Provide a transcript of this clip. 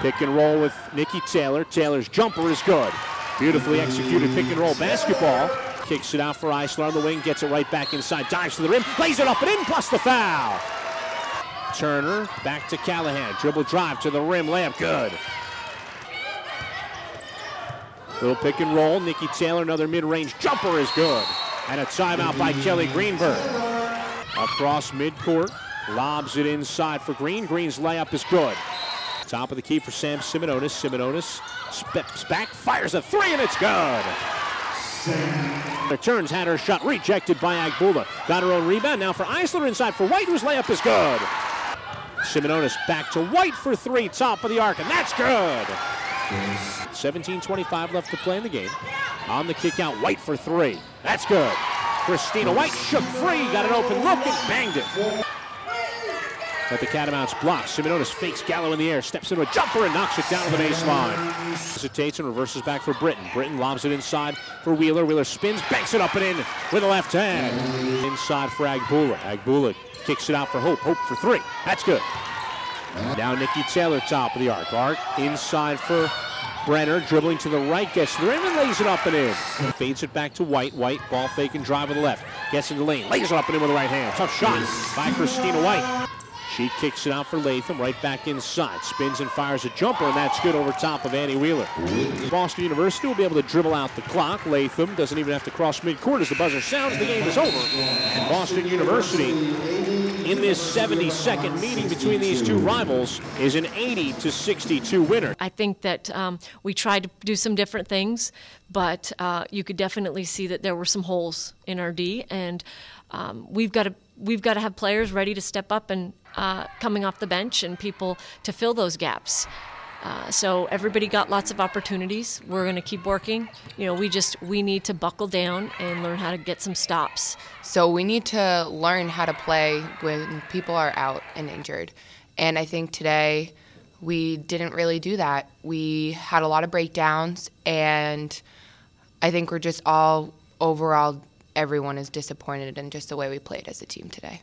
Pick and roll with Nikki Taylor. Taylor's jumper is good. Beautifully executed pick and roll basketball. Kicks it out for Eisler on the wing, gets it right back inside, dives to the rim, lays it up and in, plus the foul. Turner back to Callahan. Dribble drive to the rim, layup good. Little pick and roll. Nikki Taylor, another mid range jumper is good. And a timeout by Kelly Greenberg. Across midcourt, lobs it inside for Green. Green's layup is good. Top of the key for Sam Simononis. Simononis steps back, fires a three, and it's good. Returns, had her shot rejected by Agbula. Got her own rebound. Now for Eisler inside for White, whose layup is good. Simononis back to White for three, top of the arc, and that's good. 17.25 left to play in the game. On the kick out, White for three. That's good. Kristina White shook free, got an open look, and banged it. But the Catamounts block. Simononis fakes Gallo in the air, steps into a jumper and knocks it down to the baseline. Hesitates and reverses back for Britton. Britton lobs it inside for Wheeler. Wheeler spins, banks it up and in with a left hand. Inside for Agbula. Agbula kicks it out for Hope. Hope for three. That's good. Now Nikki Taylor, top of the arc. Arc inside for Brenner, dribbling to the right, gets to the rim and lays it up and in. Fades it back to White. White, ball fake and drive with the left. Gets in the lane, lays it up and in with the right hand. Tough shot by Kristina White. She kicks it out for Latham, right back inside. Spins and fires a jumper, and that's good over top of Annie Wheeler. Boston University will be able to dribble out the clock. Latham doesn't even have to cross midcourt as the buzzer sounds. The game is over. And Boston University, in this 72nd meeting between these two rivals, is an 80 to 62 winner. I think that um, we tried to do some different things, but uh, you could definitely see that there were some holes in our D, and um, we've got to we've got to have players ready to step up and uh, coming off the bench and people to fill those gaps. Uh, so everybody got lots of opportunities. We're going to keep working. You know, we just we need to buckle down and learn how to get some stops. So we need to learn how to play when people are out and injured. And I think today we didn't really do that. We had a lot of breakdowns, and I think we're just all overall everyone is disappointed in just the way we played as a team today.